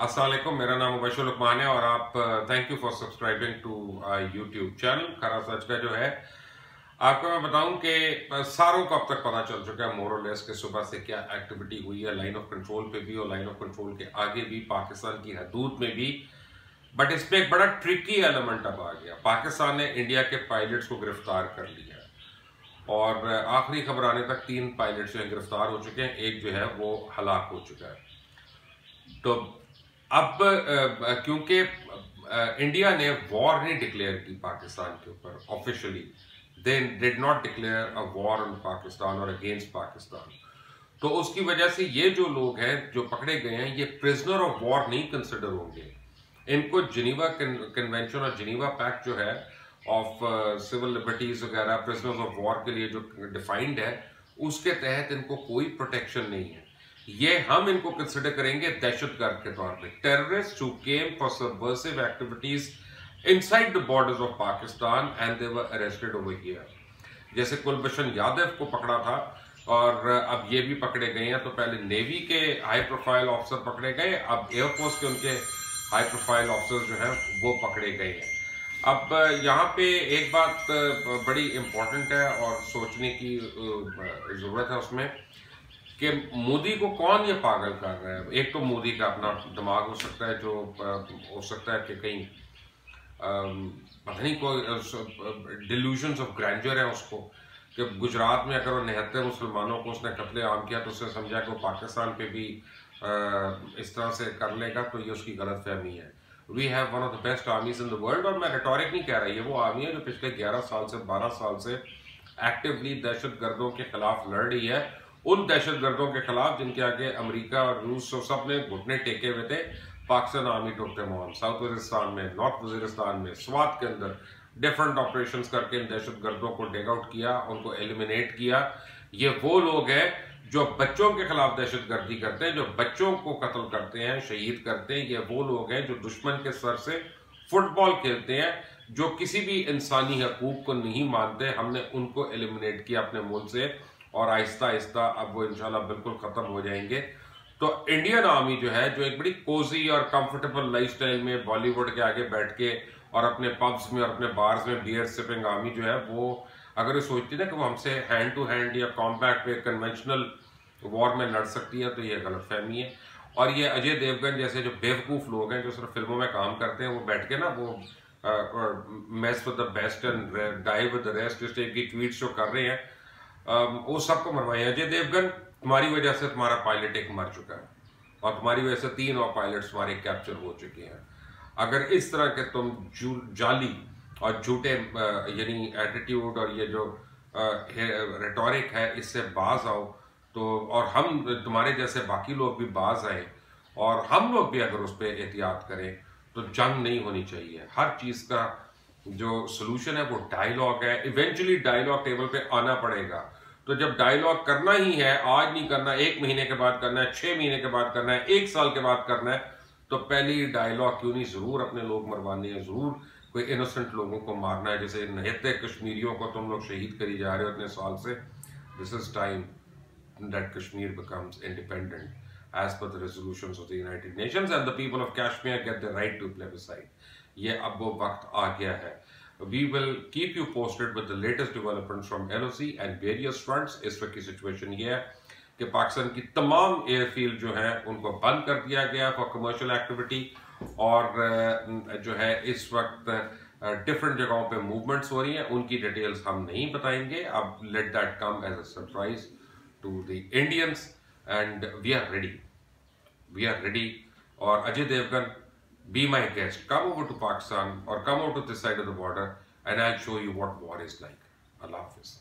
السلام علیکم، میرا نام مبشر لکمان ہے اور آپ thank you for subscribing to YouTube channel خرا سچ کا جو ہے، آپ کو میں بتاؤں کہ ساروں کو اب تک پتا چل چکا ہے مور لیس کے صبح سے کیا ایکٹیویٹی ہوئی ہے لائن آف کنٹرول پہ بھی اور لائن آف کنٹرول کے آگے بھی، پاکستان کی حدود میں بھی۔ بٹ اس پہ ایک بڑا ٹرکی ایلیمنٹ اب آ گیا۔ پاکستان نے انڈیا کے پائلٹس کو گرفتار کر لیا۔ اور آخری خبر آنے تک تین پائلٹس جو ہیں گرفتار ہو چکے ہیں، ایک جو ہے وہ ہلاک ہو چکا ہے۔ تو اب کیونکہ انڈیا نے وار نہیں ڈکلیئر کی پاکستان کے اوپر officially they did not declare a war on Pakistan اور اگینسٹ پاکستان. تو اس کی وجہ سے یہ جو لوگ ہیں، جو پکڑے گئے ہیں، یہ پرزنر آف وار نہیں کنسیڈر ہوں گے. ان کو جنیوا کنونشن اور جنیوا پیکٹ جو ہے آف سول لبرٹیز وغیرہ پرزنر آف وار کے لیے جو ڈیفائنڈ ہے، اس کے تحت ان کو کوئی پروٹیکشن نہیں ہے. یہ ہم ان کو کنسیڈر کریں گے دہشت گرد کے طور پہ۔ Terrorist who came for subversive activities inside the borders of Pakistan and they were arrested over here جیسے کلبشن یادو کو پکڑا تھا اور اب یہ بھی پکڑے گئے ہیں، تو پہلے نیوی کے ہائی پروفائل آفسر پکڑے گئے، اب ایئر فورس کے ان کے ہائی پروفائل آفسر جو ہیں وہ پکڑے گئے ہیں۔ اب یہاں پہ ایک بات بڑی امپورٹنٹ ہے اور سوچنے کی ضرورت ہے اس میں۔ کہ مودی کو کون یہ پاگل کر رہا ہے؟ ایک تو مودی کا اپنا دماغ ہو سکتا ہے جو ہو سکتا ہے کہ کہیں پتہ نہیں کوئی ڈیلوژنس آف گرینجر ہے اس کو۔ کہ گجرات میں اگر وہ نہتر مسلمانوں کو اس نے قتل عام کیا تو اس نے سمجھا کہ وہ پاکستان پہ بھی اس طرح سے کر لے گا تو یہ اس کی غلط فہمی ہے۔ We have one of the best armies in the world اور میں ریٹورک نہیں کہہ رہا، یہ وہ آرمی ہے جو پچھلے گیارہ سال سے، بارہ سال سے ایکٹیولی دہشت گردوں کے خلاف لڑ رہی ہے۔ ان دہشت گردوں کے خلاف جن کے آگے امریکہ اور روس سب نے گھٹنے ٹیکے ہوئے تھے، پاکستان آرمی ٹوٹے موہن ساؤتھ وزیرستان میں، نارتھ وزیرستان میں، سوات کے اندر ڈیفرنٹ آپریشنز کر کے ان دہشت گردوں کو ڈیگ آؤٹ کیا، ان کو ایلیمنیٹ کیا۔ یہ وہ لوگ ہیں جو بچوں کے خلاف دہشت گردی کرتے ہیں، جو بچوں کو قتل کرتے ہیں، شہید کرتے ہیں۔ یہ وہ لوگ ہیں جو دشمن کے سر سے فٹ بال کھیلتے ہیں، جو کسی بھی انسانی حقوق کو نہیں مانتے۔ ہم نے ان کو ایلیمنیٹ کیا اپنے ملک سے۔ اور آہستہ آہستہ اب وہ انشاءاللہ بالکل ختم ہو جائیں گے۔ تو انڈین آرمی جو ہے، جو ایک بڑی کوزی اور کمفرٹیبل لائف سٹائل میں بالی ووڈ کے آگے بیٹھ کے اور اپنے پبز میں اور اپنے بارز میں بیئر سپنگ آرمی جو ہے، وہ اگر یہ سوچتی نا کہ وہ ہم سے ہینڈ ٹو ہینڈ یا کمپیکٹ پہ کنونشنل وار میں لڑ سکتی ہے، تو یہ غلط فہمی ہے۔ اور یہ اجے دیوگن جیسے جو بیوقوف لوگ ہیں، جو صرف فلموں میں کام کرتے ہیں، وہ بیٹھ کے نا وہ mess with the best and die with the rest us type کی ٹویٹس جو کر رہے ہیں وہ سب کو مروائی اجے دیوگن، تمہاری وجہ سے تمہارا پائلٹ ایک مر چکا ہے اور تمہاری وجہ سے تین اور پائلٹس تمہارے کیپچر ہو چکے ہیں۔ اگر اس طرح کے تم جالی اور جھوٹے یعنی ایٹیٹیوڈ اور یہ جو ریٹورک ہے اس سے باز آؤ تو، اور ہم تمہارے جیسے باقی لوگ بھی باز آئیں اور ہم لوگ بھی اگر اس پہ احتیاط کریں تو جنگ نہیں ہونی چاہیے۔ ہر چیز کا جو سلوشن ہے وہ ڈائیلاگ ہے۔ ایونچولی ڈائیلاگ ٹیبل پہ آنا پڑے گا۔ تو جب ڈائیلاگ کرنا ہی ہے، آج نہیں کرنا، ایک مہینے کے بعد کرنا ہے، چھ مہینے کے بعد کرنا ہے، ایک سال کے بعد کرنا ہے، تو پہلی ڈائیلاگ کیوں نہیں؟ ضرور اپنے لوگ مروانے ہیں، ضرور کوئی انوسنٹ لوگوں کو مارنا ہے، جیسے نہتے کشمیریوں کو تم لوگ شہید کری جا رہے ہو اتنے سال سے۔ This is time that Kashmir becomes independent as per the resolutions of the United Nations and the people of Kashmir get the right to plebiscite یہ اب وہ وقت آ گیا ہے۔ We will keep you posted with the latest development from L O C and various fronts اس وقت کی situation یہ ہے کہ پاکستان کی تمام ایئر فیلڈ جو ہیں ان کو بند کر دیا گیا فار کمرشل ایکٹیویٹی اور جو ہے اس وقت ڈفرنٹ جگہوں پہ موومنٹس ہو رہی ہیں ان کی ڈیٹیلز ہم نہیں بتائیں گے اب let that come as a surprise to the Indians and we are ready we are ready اور Ajay Devgn be my guest, come over to Pakistan or come over to this side of the border and I'll show you what war is like. Allah Hafiz.